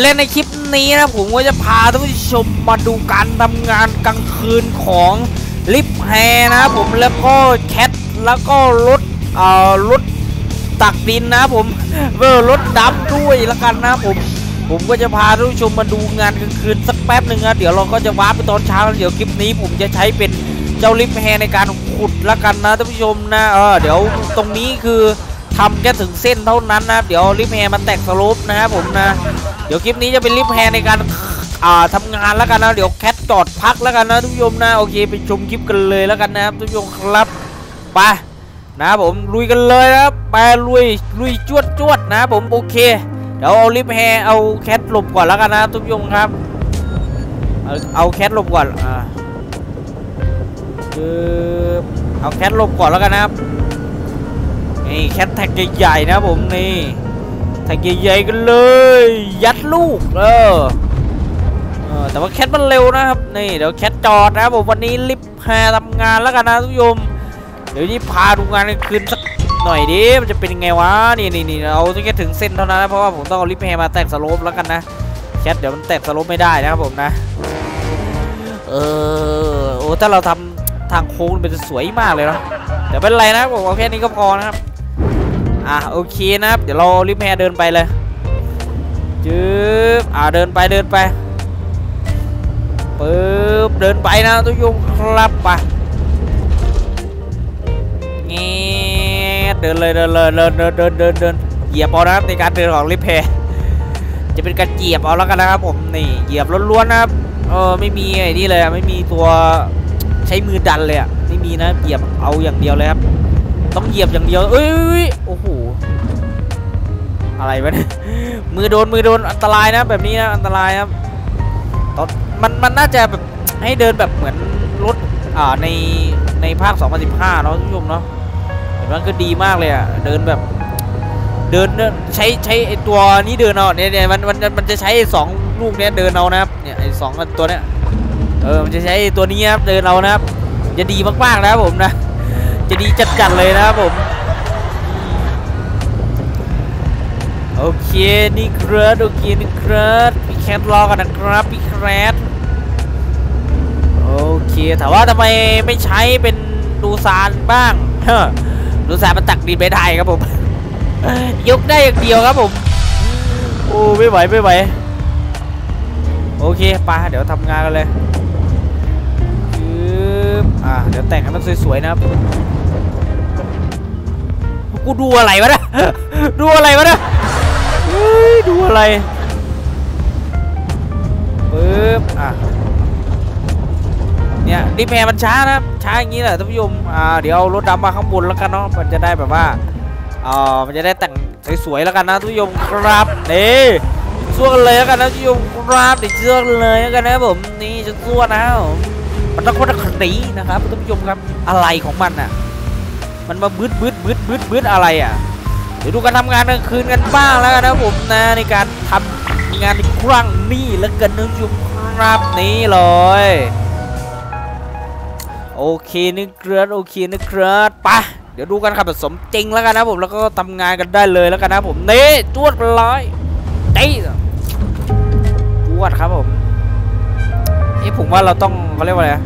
และในคลิปนี้นะผมก็จะพาท่านผู้ชมมาดูการทำงานกลางคืนของ Liebherr นะครับผมแล้วก็ CAT แล้วก็รถเอ่อรถตักดินนะผมเออรถดัมพ์ด้วยละกันนะผมผมก็จะพาท่านผู้ชมมาดูงานกลางคืนสักแป๊บหนึ่งนะเดี๋ยวเราก็จะ warp ไปตอนเช้าเดี๋ยวคลิปนี้ผมจะใช้เป็นเจ้า Liebherr ในการขุดละกันนะท่านผู้ชมนะเออเดี๋ยวตรงนี้คือทำแค่ถึงเส้นเท่านั้นนะเดี๋ยว Liebherr มันแต่ง slope นะครับผมนะ เดี๋ยวคลิปนี้จะเป็น Liebherr ในการอ่าทำงานแล้วกันนะ เดี๋ยว CAT จอดพักแล้วกันนะท่านผู้ชมนะ โอเคไปชมคลิปกันเลยแล้วกันนะครับท่านผู้ชมครับไปนะผมลุยกันเลยนะครับไปลุยลุยจวดจวดนะผมโอเค เดี๋ยวเอา Liebherr เอา CAT หลบก่อนแล้วกันนะท่านผู้ชมครับ เอา CAT หลบก่อนอ่าคือเอา CAT หลบก่อนแล้วกันนะครับนี่ CAT track ใหญ่ๆนะผมนี่ track ใหญ่ๆกันเลย ยัดลูกเออแต่ว่า CAT มันเร็วนะครับนี่เดี๋ยว CAT จอดนะผมวันนี้ Liebherr ทำงานแล้วกันนะท่านผู้ชมเดี๋ยวนี้พาดูงานคืนสักหน่อยดิมันจะเป็นยังไงวะนี่นี่นี่เอาแค่ถึงเส้นเท่านั้นนะเพราะว่าผมต้องเอา Liebherr มาแต่ง slope แล้วกันนะ CAT เดี๋ยวมันแต่ง slope ไม่ได้นะครับผมนะเออโอ้ถ้าเราทำทางโค้งมันจะสวยมากเลยเนาะเดี๋ยวเป็นไรนะผมเอาแค่นี้ก็พอนะครับ อะโอเคนะครับ เดี๋ยวเราลิฟต์แฮเดินไปเลยจึ๊บอ่าเดินไปเดินไปปึ๊บเดินไปนะทุกยงครับไปเงี้เดินเลยเดินเลยเดินเดินเดินเดินเดินเหยียบเอานะครับในการเดินของลิฟต์แฮจะเป็นการเหยียบเอาแล้วกันนะครับผมนี่เหยียบล้วนๆนะครับเออไม่มีไอ้นี่เลยไม่มีตัวใช้มือดันเลยอะไม่มีนะเหยียบเอาอย่างเดียวเลยครับ ต้องเหยียบอย่างเดียวเอ้ยโอ้โหอะไรวะเนี่ยมือโดนมือโดนอันตรายนะ แบบนี้นะอันตรายครับตอนมันมันน่าจะแบบให้เดินแบบเหมือนรถอ่าในในภาค 2015เนาะทุกผู้ชมเนาะเห็นมันก็ดีมากเลยอะเดินแบบเดินเดินใช้ใช้ไอตัวนี้เดินเอาเนี่ยเนี่ยมันมันมันจะใช้สองลูกเนี้ยเดินเอานะครับเนี่ยไอสองตัวเนี้ยเออมันจะใช้ตัวนี้ครับเดินเอานะครับจะดีมากๆนะครับผมนะ จะดีจัดๆเลยนะครับผม โอเค นี่ครับโอเคนี่ครับพี่แคทรอกันนะครับพี่แคทโอเคถามว่าทำไมไม่ใช้เป็นดูซานบ้างเฮ้อดูซานมันตักดินไม่ได้ครับผม ยกได้อย่างเดียวครับผมโอ้ไม่ไหวไม่ไหวโอเคไปเดี๋ยวทำงานกันเลยอ่าเดี๋ยวแต่งให้มันสวยๆนะครับ กูดูอะไรวะเนี่ยดูอะไรวะเนี่ยเฮ้ยดูอะไรปึ๊บอะเนี่ยดิแพมันช้านะช้าอย่างนี้แหละท่านผู้ชมอ่าเดี๋ยวเอารถดำมาข้างบนแล้วกันเนาะมันจะได้แบบว่าอ่ามันจะได้แต่งสวยๆแล้วกันนะท่านผู้ชมครับนี่ช่วกันเลยแล้วกันนะท่านผู้ชมครับเดี๋ยวช่วกันเลยแล้วกันนะผมนี่จะช่วนะผมมันต้องคนละคดีนะครับท่านผู้ชมครับอะไรของมันอะ มันมาบืดบืดบืดบืดบืดอะไรอะเดี๋ยวดูการทำงานกลางคืนกันบ้างแล้วกันนะผมนะในการทำงานครั้งนี้แล้วกันนะชุมครับนี้เลยโอเคนึกเกลือโอเคนึกเกลือไปเดี๋ยวดูกันครับแบบสมจริงแล้วกันนะผมแล้วก็ทำงานกันได้เลยแล้วกันนะผมนี่จวดไปเลยตีจวดครับผมเอ้ผมว่าเราต้องเขาเรียกว่าอะไร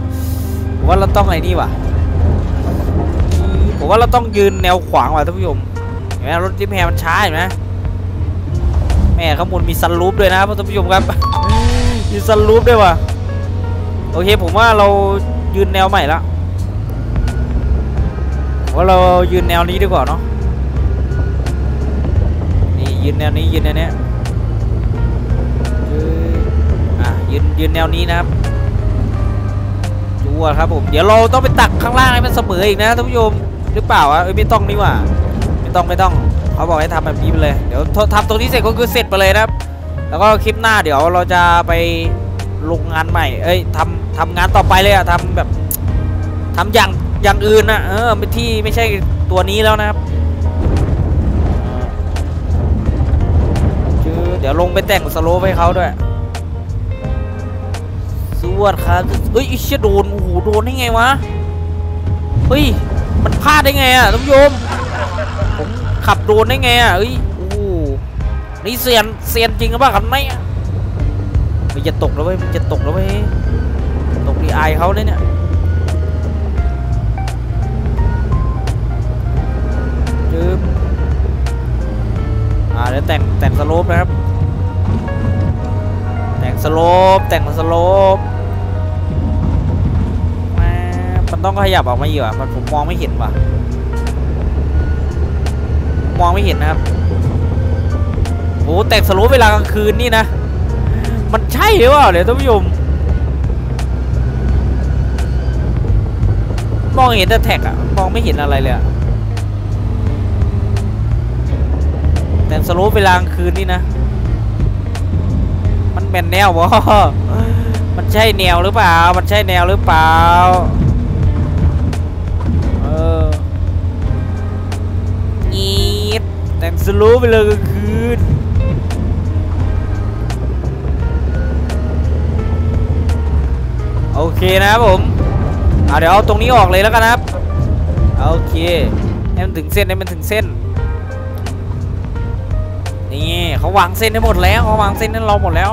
ผมว่าเราต้องอะไอ้นี่วะ ผมว่าเราต้องยืนแนวขวางว่ะท่านผู้ชมเห็นไหมรถจิ๊บแฮมันช้าเห็นไหมแม่ข้างบนมีซันรูปด้วยนะครับท่านผู้ชมครับมีซันรูปด้วยว่ะโอเคผมว่าเรายืนแนวใหม่ละว่าเรายืนแนวนี้ดีกว่าเนาะนี่ยืนแนวนี้ยืนแนวนี้ยืนอะยืนยืนแนวนี้นะครับดูอะครับผมเดี๋ยวเราต้องไปตักข้างล่างให้มันเสมออีกนะท่านผู้ชม หรือเปล่าวะเอ้ยไม่ต้องนี่หว่าไม่ต้องไม่ต้องเขาบอกให้ทำแบบนี้ไปเลยเดี๋ยวทำตรงนี้เสร็จก็คือเสร็จไปเลยนะครับ แล้วก็คลิปหน้าเดี๋ยวเราจะไปลงงานใหม่ เอ้ยทำทำงานต่อไปเลยอะทำแบบทำอย่างอย่างอื่นนะเออเป็นที่ไม่ใช่ตัวนี้แล้วนะครับคือเดี๋ยวลงไปแต่งสโลปให้เขาด้วย สวัสดีครับเฮ้ยเชี่ยโดนโอ้โหโดนได้ไงวะ เฮ้ย มันพลาดได้ไงอะท่านผู้ชมผมขับโดนได้ไงอะเอ้ยโอ้นี่เซียนเซียนจริงหรือเปล่าครับเนี่มันจะตกแล้วเว้ยมันจะตกแล้วเว้ยตกดีไอเขาเลยเนี่ยจืมอ่าเดี๋ยวแต่งแต่งสโลปนะครับแต่ง slope แต่ง slope ต้องขยับออกมาอีกว่ะมันผมมองไม่เห็นว่ะมองไม่เห็นนะครับโอ้แต่ง slope เวลากลางคืนนี่นะ มันใช่หรือเปล่าเนี่ยท่านผู้ชมมองเห็นแต่ track อะมองไม่เห็นอะไรเลยอะแต่ง slope เวลากลางคืนนี่นะ มันเป็นแนวบ่มันใช่แนวหรือเปล่า มันใช่แนวหรือเปล่า อีดแต่ง slope ไปเลยกลางคืนโอเคนะครับผมเอาเดี๋ยวเอาตรงนี้ออกเลยแล้วกันนะครับ โอเคให้มันถึงเส้นให้มันถึงเส้น นี่เขาวางเส้นให้หมดแล้วเขาวางเส้นให้เราหมดแล้ว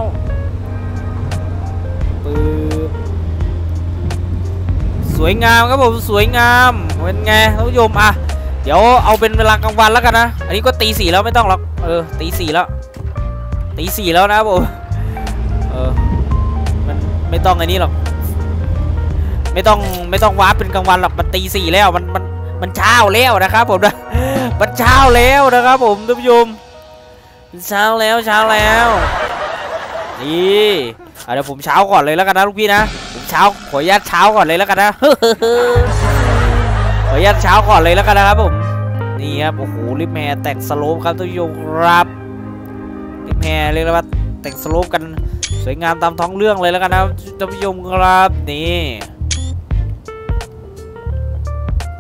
ปึ๊บสวยงามครับผมสวยงามเป็นไงท่านผู้ชมอะ เดี๋ยวเอาเป็นเวลากลางวันแล้วกันนะ อันนี้ก็ตีสี่แล้วไม่ต้องหรอก เออตีสี่แล้ว ตีสี่แล้วนะผมเออมันไม่ต้องอันนี้หรอก ไม่ต้องไม่ต้อง warp เป็นกลางวันหรอก มันตีสี่แล้ว มันมันมันเช้าแล้วนะครับผมนะมันเช้าแล้วนะครับผมท่านผู้ชมเช้าแล้วเช้าแล้ว นี่เดี๋ยวผมเช้าก่อนเลยแล้วกันนะลูกพี่นะ ผมเช้าขขออนุญาตเช้าก่อนเลยแล้วกันนะ ออนุญาตเช้าก่อนเลยแล้วกันนะครับผม นี่ครับ โอ้โห Liebherr แต่ง slope ครับท่านผู้ชมครับ Liebherr เรียกได้ว่าแต่ง slope กันสวยงามตามท้องเรื่องเลยแล้วกันนะครับท่านผู้ชมครับนี่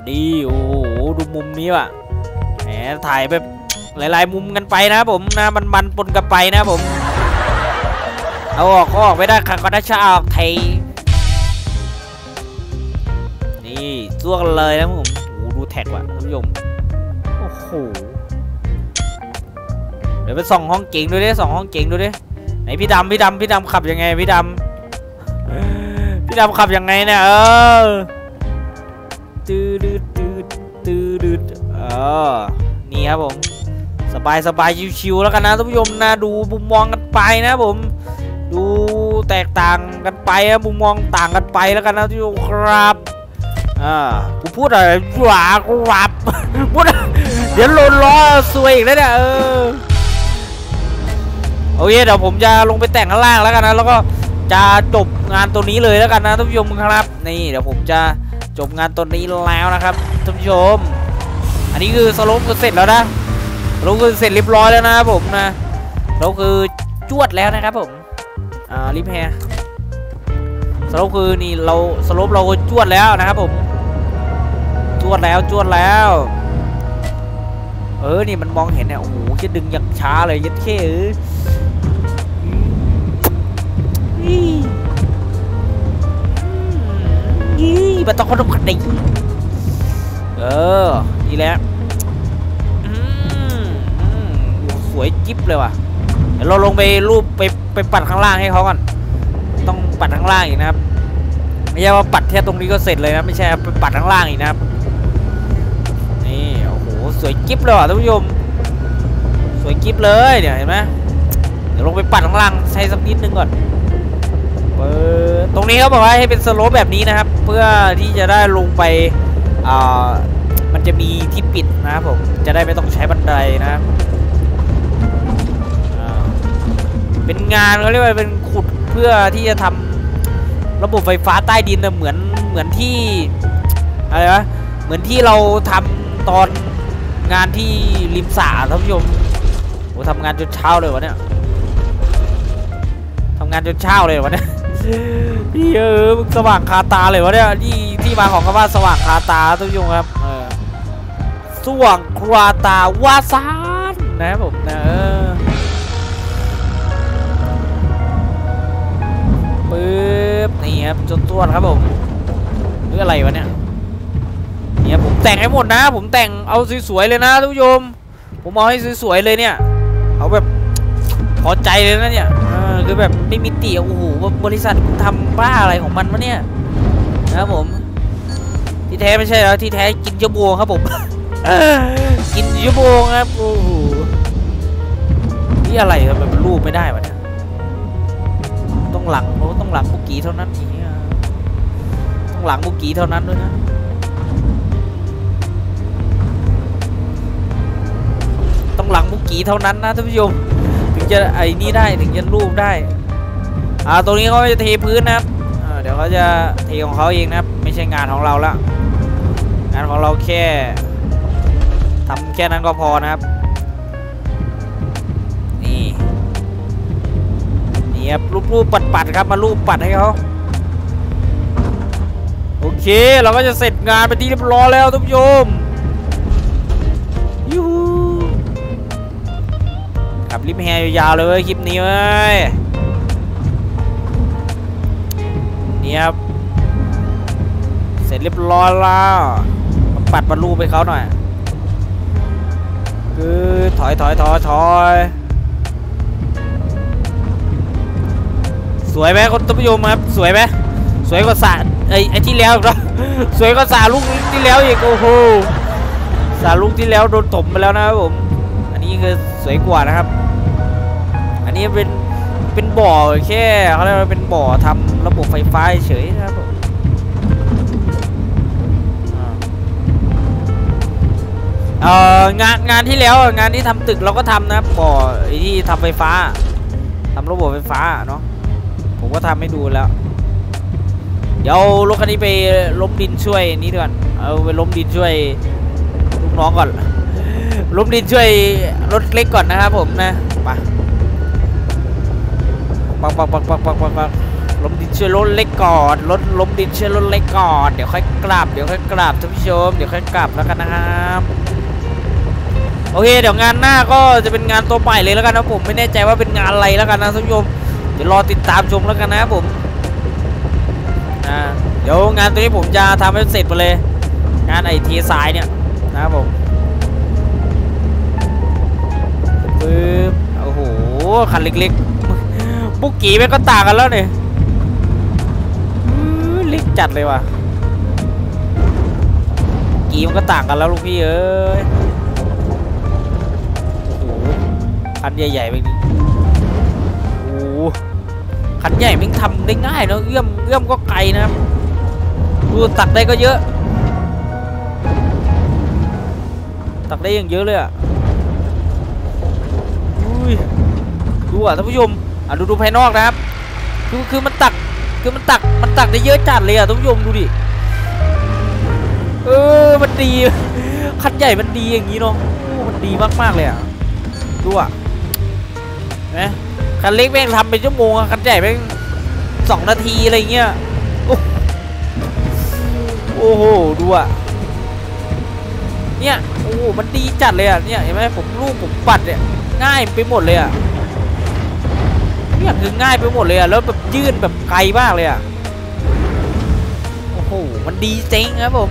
ดีโอ้โหดูมุมนี้ว่ะแหมถ่ายแบบหลายๆ มุมกันไปนะผมนะมันมันปนกันไปนะผมเอาออกก็ออกไม่ได้ค่ะก็ได้ชาออกไทยนี่จ้วงเลยนะผม แท็กว่ะท่านผู้ชมโอ้โหเดี๋ยวไปส่องห้องเก่งดูดิส่องห้องเก่งดูดิไหนพี่ดำพี่ดำพี่ดำขับยังไงพี่ดำพี่ดำขับยังไงเนี่ยเออตืดดตืดตืดดเออนี่ครับผมสบายสบายชิวๆแล้วกันนะท่านผู้ชมนะดูมุมมองกันไปนะผม ดูแตกต่างกันไปนะมุมมองต่างกันไปแล้วกันนะท่านผู้ชมครับ อ่ากูพูดอะไรหวากูวับพูดเดี๋ยวโดนล้อซวยอีกแล้วเนี่ยเออโอเคเดี๋ยวผมจะลงไปแต่งข้างล่างแล้วกันนะแล้วก็จะจบงานตัวนี้เลยแล้วกันนะท่านผู้ชมครับนี่เดี๋ยวผมจะจบงานตัวนี้แล้วนะครับท่านผู้ชม อันนี้คือ slope คือเสร็จแล้วนะ slope คือเสร็จเรียบร้อยแล้วนะผมนะ slope คือจวดแล้วนะครับผมอ่า Liebherr slope คือนี่เราสโลปเราจวดแล้วนะครับผม จวดแล้วจวดแล้ว เออนี่มันมองเห็นเนี่ยโอ้โหจะดึงอย่างช้าเลยยัดเข้เอออืมยี่มันต้องขนมขันดิเออนี่แหละอืมอืมสวยจิ๊บเลยว่ะเดี๋ยวเราลงไปรูปไปไปปัดข้างล่างให้เขาก่อนต้องปัดข้างล่างอีกนะครับไม่ใช่ว่าปัดแค่ตรงนี้ก็เสร็จเลยนะไม่ใช่ไปปัดข้างล่างอีกนะครับ สวยจิ๊บเลยว่ะท่านผู้ชมสวยจิ๊บเลยเนี่ยเห็นไหมเดี๋ยวลงไปปัดข้างล่างใช้สักนิดนึงก่อนเปิดตรงนี้เขาบอกว่าให้เป็นสโลปแบบนี้นะครับ เพื่อที่จะได้ลงไปอ่ามันจะมีที่ปิดนะครับผมจะได้ไม่ต้องใช้บันไดนะครับเป็นงานเขาเรียกว่าเป็นขุดเพื่อที่จะทำระบบไฟฟ้าใต้ดินนะเหมือนเหมือนที่อะไรวะเหมือนที่เราทำตอน งานที่ริมสระท่านผู้ชมโอ้ทำงานจนเช้าเลยวะเนี่ยทำงานจนเช้าเลยวะเนี่ยพี่เออมึงสว่างคาตาเลยวะเนี่ยนี่ที่มาของคำว่าสว่างคาตาทุกยงครับเออสว่างคาตาวาซานนะครับผมนะเออปึ๊บนี่ครับจนตัวครับผมหรืออะไรวะเนี่ย แต่งให้หมดนะ ผมแต่งเอาสวยๆเลยนะทุกโยมผมเอาให้สวยๆเลยเนี่ย เอาแบบพอใจเลยนะเนี่ยคือแบบไม่มีติโอ้โหบริษัททำบ้าอะไรของมันวะเนี่ยนะครับผม ที่แท้ไม่ใช่แล้วที่แท้กินชั่วงครับผมกินชั่วงครับโอ้โหนี่อะไรครับแบบรูปไม่ได้วะเนี่ยต้องหลังโอ้ต้องหลังบุกีเท่านั้นอีกเนี่ต้องหลังบุกีเท่านั้นด้วยนะ ต้องหลังบุกีเท่านั้นนะท่านผู้ชมถึงจะไอ้นี่ได้ถึงจะรูปได้อ่าตรงนี้เขาจะเทพื้นนะครับเดี๋ยวเขาจะเทของเขาเองนะครับ ไม่ใช่งานของเราละงานของเราแค่ทำแค่นั้นก็พอนะครับ นี่นี่ครับรูปๆปัดๆครับมารูปปัดให้เขาโอเค เราก็จะเสร็จงานไปที่เรียบร้อยแล้วท่านผู้ชมับริมแฮยาวๆเลยคลิปนี้เว้ยนี่ครับ เสร็จเรียบร้อยแล้วมาปัดมารูปให้เขาหน่อย คือถอยถอยถอยถอยสวยไหมคนท่านผู้ชมครับ สวยไหมสวยกว่าสระไอ้ไอ้ที่แล้วอีกแล้วสวยกว่าสระลูกที่แล้วอีกโอ้โหสระลูกที่แล้วโดนตบไปแล้วนะครับผม อันนี้คือสวยกว่านะครับ นนี้เป็นเป็นบ่อแค่เขาเรียกว่าเป็นบ่อทำระบบไฟฟ้าเฉยนะครับผมเอ่องานงานที่แล้วงานที่ทำตึกเราก็ทำนะบ่อไอที่ทำไฟฟ้าทำระบบไฟฟ้าเนาะผมก็ทำให้ดูแล้ว เดี๋ยวรถคันนี้ไปล้มดินช่วยนี้ก่อนเอาไปล้มดินช่วยลูกน้องก่อนล้มดินช่วยรถเล็กก่อนนะครับผมนะไป ปักปักปักปักปักปักปักล้มดินช่วยรถเล็กก่อนรถล้มดินช่วยรถเล็กก่อนเดี๋ยวค่อยกลับเดี๋ยวค่อยกลับท่านผู้ชมเดี๋ยวค่อยกลับแล้วกันนะครับโอเคเดี๋ยวงานหน้าก็จะเป็นงานตัวใหม่เลยแล้วกันนะผมไม่แน่ใจว่าเป็นงานอะไรแล้วกันนะท่านผู้ชมเดี๋ยวรอติดตามชมแล้วกันนะครับผมเดี๋ยวงานตัวนี้ผมจะทำให้เสร็จไปเลย งานไอทีสายเนี่ยนะครับผมปึ๊บโอ้โหคันเล็ก ๆปุกกี้ม่งก็ต่างกันแล้วเนี่ยเล็กจัดเลยว่ะกีมันก็ต่างกันแล้วลูกพี่เอ้ยโอ้โหคันใหญ่ๆแบบนี้โอ้โหคันใหญ่ม่งทำได้ง่ายเนอะเอื้อมเอื้อมก็ไกลนะครับดูตักได้ก็เยอะ ตักได้อย่างเยอะเลยอะอุ้ยดูอะท่านผู้ชม อะดูดูภายนอกนะครับ คือคือมันตักคือมันตักมันตักได้เยอะจัดเลยอะท่านผู้ชมดูดิเออมันดีคันใหญ่มันดีอย่างนี้เนาะมันดีมากๆเลยอะดูอะนไหมคันเล็กแม่งทำเป็นชั่วโมงอะคันใหญ่แม่งสองนาทีอะไรเงี้ยโอ้โอ้โหดูอะเนี่ยโอ้โหมันดีจัดเลยอะเนี่ยเห็นไหมผมลูกผมปัดเนี่ยง่ายไปหมดเลยอะ เนี่ยคือง่ายไปหมดเลยอะแล้วแบบยื่นแบบไกลมากเลยอะโอ้โหมันดีเจ๊งครับผม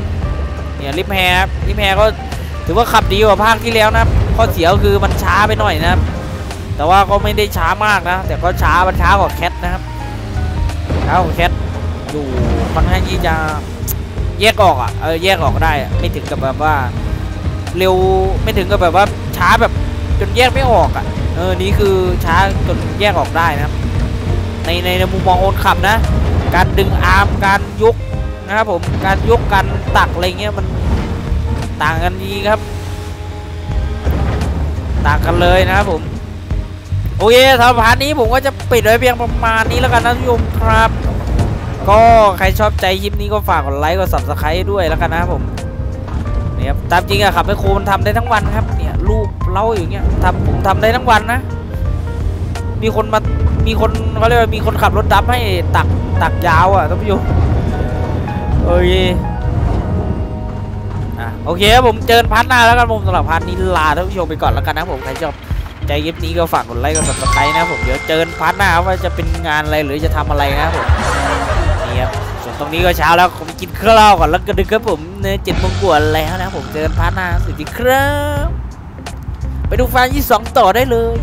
เนี่ย Liebherr Liebherr ก็ถือว่าขับดีกว่าภาคที่แล้วนะข้อเสียก็คือมันช้าไปหน่อยนะครับแต่ว่าก็ไม่ได้ช้ามากนะ แต่ก็ช้ามันช้ากว่า CAT นะครับช้ากว่า CAT อยู่ค่อนข้างที่จะแยกออกอะเออแยกออกได้ไม่ถึงกับแบบว่า เร็วไม่ถึงกับแบบว่าช้าแบบจนแยกไม่ออกอะ เออนี่คือช้าจนแยกออกได้นะครับ ในในมุมมองคนขับนะ การดึง arm การยกนะครับผมการยกการตักอะไรเงี้ยมันต่างกันดีครับ ต่างกันเลยนะครับผมโอเคสำหรับ part นี้ผมก็จะปิดไว้เพียงประมาณนี้แล้วกันนะทุกคนครับ ก็ใครชอบใจคลิปนี้ก็ฝากกดไลค์กด subscribe ด้วยแล้วกันนะครับผมเนี่ยครับตามจริงอะขับ backhoe มันทำได้ทั้งวันครับเนี่ยรูป เล่าอย่างเงี้ยทำผมทำได้ทั้งวันนะ มีคนมา มีคนเขาเรียกว่ามีคนขับรถดับให้ตักตักยาวอะท่านผู้ชมโอเคอะโอเคผมเจอกันธ์หน้าแล้วกันผมสำหรับพาร์นี้ลาท่านผู้ชมไปก่อนแล้วกันนะผมใครชอบใจคลิปนี้ก็ฝากกดไลค์กด subscribe นะผมเดี๋ยวเจอกันธ์หน้าว่าจะเป็นงานอะไรหรือจะทำอะไรนะผมนี่ครับส่วนตรงนี้ก็เช้าแล้วผมกินข้าวก่อนแล้วก็ดึกครับผมเนื้อเจ็ดโมงกว่าแล้วนะผมเจอกันธ์หน้าสวัสดีครับ ไปดูไฟนยี่สองต่อได้เลย